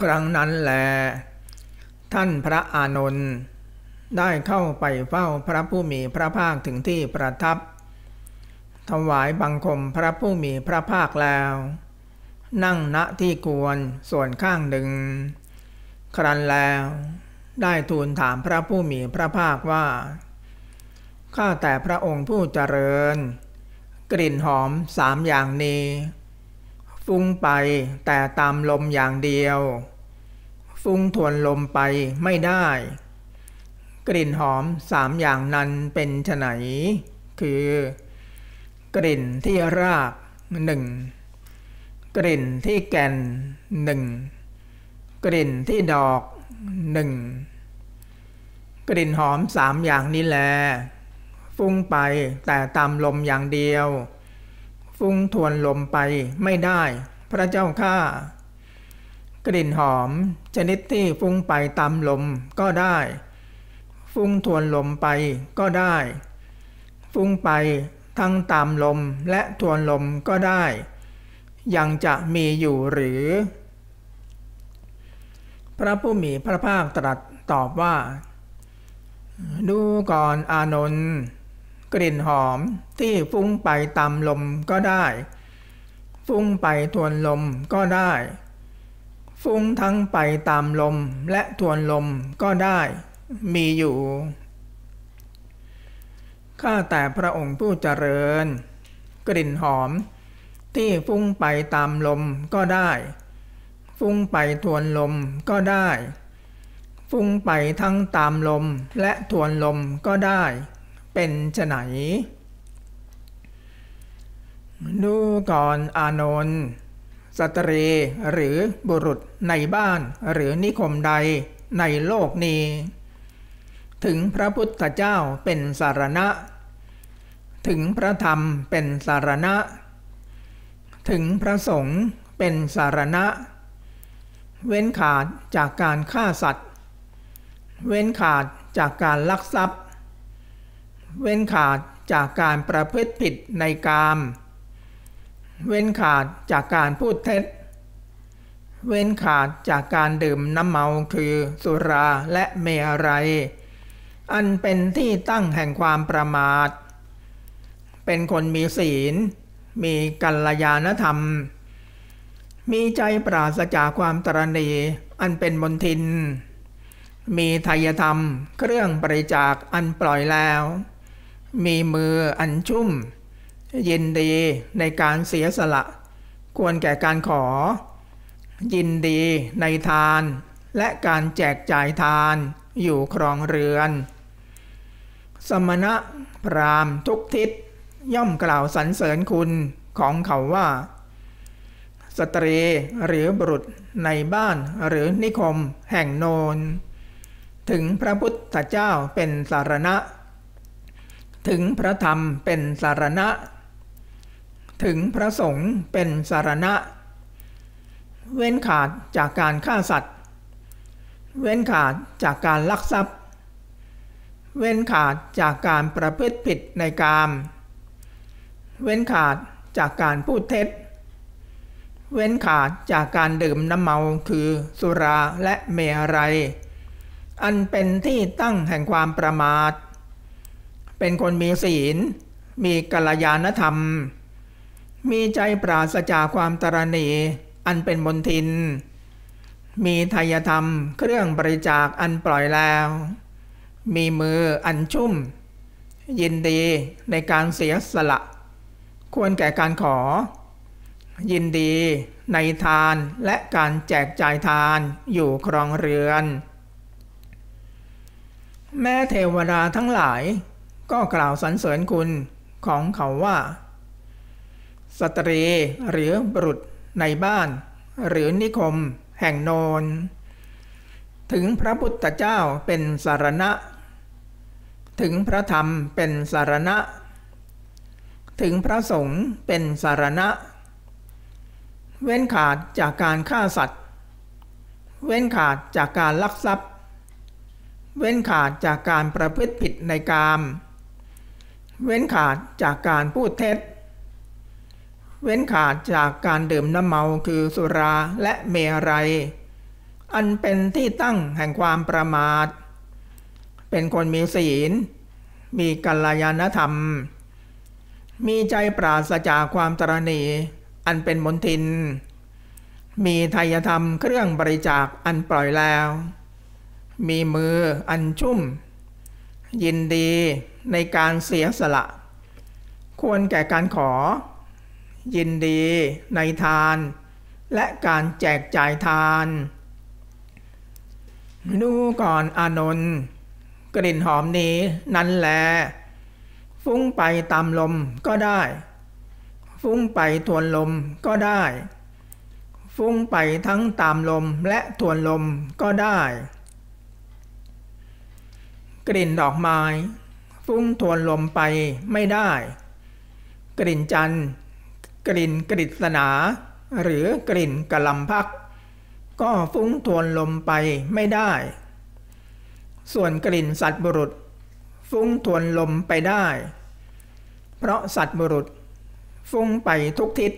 ครั้งนั้นแล ท่านพระอานนท์ได้เข้าไปเฝ้าพระผู้มีพระภาคถึงที่ประทับ ถวายบังคมพระผู้มีพระภาคแล้ว นั่งณที่ควรส่วนข้างหนึ่ง ครั้นแล้ว ได้ทูลถามพระผู้มีพระภาคว่า ข้าแต่พระองค์ผู้เจริญ กลิ่นหอมสามอย่างนี้ ฟุ้งไปแต่ตามลมอย่างเดียว ฟุ้งทวนลมไปไม่ได้ กลิ่นหอมสามอย่างนั้นเป็นไฉนคือ กลิ่นที่รากหนึ่งกลิ่นที่แก่นหนึ่งกลิ่นที่ดอกหนึ่งกลิ่นหอมสามอย่างนี้แล ฟุ้งไปแต่ตามลมอย่างเดียว ฟุ้งทวนลมไปไม่ได้ พระเจ้าข้ากลิ่นหอม ชนิดที่ฟุ้งไปตามลมก็ได้ ฟุ้งทวนลมไปก็ได้ ฟุ้งไปทั้งตามลมและทวนลมก็ได้ ยังจะมีอยู่หรือ พระผู้มีพระภาคตรัสตอบว่า ดูก่อนอานนท์ กลิ่นหอมที่ฟุ้งไปตามลมก็ได้ ฟุ้งไปทวนลมก็ได้ ฟุ้งทั้งไปตามลมและทวนลมก็ได้ มีอยู่ข้าแต่พระองค์ผู้เจริญ กลิ่นหอม ที่ฟุ้งไปตามลมก็ได้ ฟุ้งไปทวนลมก็ได้ ฟุ้งไปทั้งตามลมและทวนลมก็ได้ เป็นไฉนดูก่อนอานนท์สตรีหรือบุรุษในบ้านหรือนิคมใดในโลกนี้ ถึงพระพุทธเจ้าเป็นสารณะ ถึงพระธรรมเป็นสารณะ ถึงพระสงฆ์เป็นสารณะ เว้นขาดจากการฆ่าสัตว์ เว้นขาดจากการลักทรัพย์ เว้นขาดจากการประพฤติผิดในกาม เว้นขาดจากการพูดเท็จ เว้นขาดจากการดื่มน้ำเมาคือสุราและเมรัย อันเป็นที่ตั้งแห่งความประมาท เป็นคนมีศีล มีกัลยาณธรรม มีใจปราศจากความตรณีอันเป็นมนทิน มีทายธรรม เครื่องบริจาคอันปล่อยแล้ว มีมืออันชุ่ม ยินดีในการเสียสละ ควรแก่การขอ ยินดีในทาน และการแจกจ่ายทานอยู่ครองเรือน สมณะพรามทุกทิศย่อมกล่าวสรรเสริญคุณของเขาว่า สตรีหรือบุรุษในบ้านหรือนิคมแห่งโนน ถึงพระพุทธเจ้าเป็นสารณะ ถึงพระธรรมเป็นสารณะ ถึงพระสงฆ์เป็นสารณะ เว้นขาดจากการฆ่าสัตว์ เว้นขาดจากการลักทรัพย์ เว้นขาดจากการประพฤติผิดในกาม เว้นขาดจากการพูดเท็จ เว้นขาดจากการดื่มน้ำเมาคือสุราและเมรัย อันเป็นที่ตั้งแห่งความประมาท เป็นคนมีศีล มีกัลยาณธรรม มีใจปราศจากความตรณีอันเป็นมนทิน มีทายธรรมเครื่องบริจาคอันปล่อยแล้ว มีมืออันชุ่ม ยินดีในการเสียสละ ควรแก่การขอ ยินดีในทานและการแจกจ่ายทานอยู่ครองเรือน แม่เทวดาทั้งหลาย ก็กล่าวสรรเสริญคุณของเขาว่า สตรีหรือบุรุษในบ้าน หรือนิคม แห่งโนน ถึงพระพุทธเจ้าเป็นสารณะ ถึงพระธรรมเป็นสารณะ ถึงพระสงฆ์เป็นสารณะ เว้นขาดจากการฆ่าสัตว์ เว้นขาดจากการลักทรัพย์ เว้นขาดจากการประพฤติผิดในกาม เว้นขาดจากการพูดเท็จ เว้นขาดจากการดื่มน้ำเมาคือสุราและเมรัย อันเป็นที่ตั้งแห่งความประมาท เป็นคนมีศีล มีกัลยาณธรรม มีใจปราศจากความตรณีอันเป็นมนทิน มีทายธรรมเครื่องบริจาคอันปล่อยแล้ว มีมืออันชุ่ม ยินดี ในการเสียสละ ควรแก่การขอ ยินดีในทาน และการแจกจ่ายทาน ดูก่อนอานนท์กลิ่นหอมนี้นั้นแล ฟุ้งไปตามลมก็ได้ ฟุ้งไปทวนลมก็ได้ ฟุ้งไปทั้งตามลมและทวนลมก็ได้ กลิ่นดอกไม้ ฟุ้งทวนลมไปไม่ได้ กลิ่นจันทร์ กลิ่นกฤษณา หรือกลิ่นกะลำพัก ก็ฟุ้งทวนลมไปไม่ได้ ส่วนกลิ่นสัตว์บุรุษ ฟุ้งทวนลมไปได้ เพราะสัตว์บุรุษ ฟุ้งไปทุกทิศ